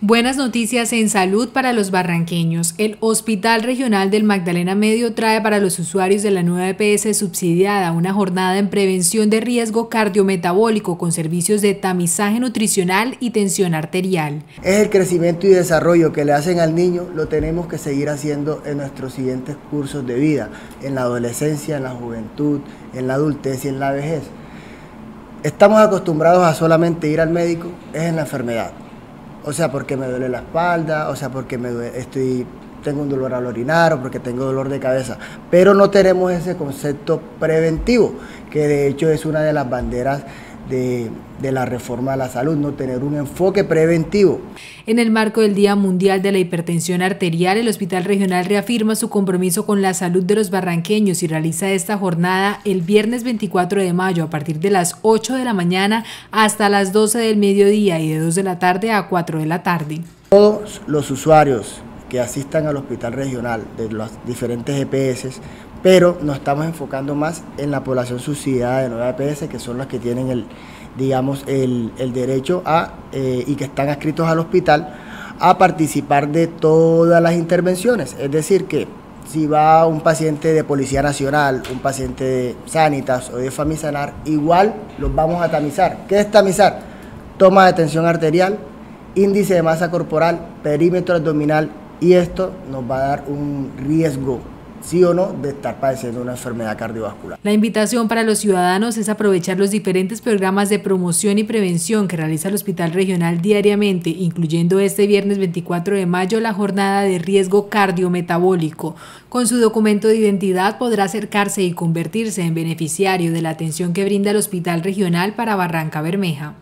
Buenas noticias en salud para los barranqueños. El Hospital Regional del Magdalena Medio trae para los usuarios de la nueva EPS subsidiada una jornada en prevención de riesgo cardiometabólico con servicios de tamizaje nutricional y tensión arterial. Es el crecimiento y desarrollo que le hacen al niño, lo tenemos que seguir haciendo en nuestros siguientes cursos de vida, en la adolescencia, en la juventud, en la adultez y en la vejez. Estamos acostumbrados a solamente ir al médico, es en la enfermedad o sea, porque me duele la espalda, o sea, porque me estoy, tengo un dolor al orinar o porque tengo dolor de cabeza. Pero no tenemos ese concepto preventivo, que de hecho es una de las banderas de, la reforma de la salud, no tener un enfoque preventivo. En el marco del Día Mundial de la Hipertensión Arterial, el Hospital Regional reafirma su compromiso con la salud de los barranqueños y realiza esta jornada el viernes 24 de mayo a partir de las 8 de la mañana hasta las 12 del mediodía y de 2 de la tarde a 4 de la tarde. Todos los usuarios que asistan al hospital regional de los diferentes EPS, pero nos estamos enfocando más en la población subsidiada de nueva EPS, que son las que tienen el, digamos, el, derecho a, eh, y que están adscritos al hospital, a participar de todas las intervenciones. Es decir, que si va un paciente de Policía Nacional, un paciente de Sanitas o de Famisanar, igual los vamos a tamizar. ¿Qué es tamizar? Toma de tensión arterial, índice de masa corporal, perímetro abdominal y esto nos va a dar un riesgo sí o no de estar padeciendo una enfermedad cardiovascular. La invitación para los ciudadanos es aprovechar los diferentes programas de promoción y prevención que realiza el Hospital Regional diariamente, incluyendo este viernes 24 de mayo la jornada de riesgo cardiometabólico. Con su documento de identidad podrá acercarse y convertirse en beneficiario de la atención que brinda el Hospital Regional para Barranca Bermeja.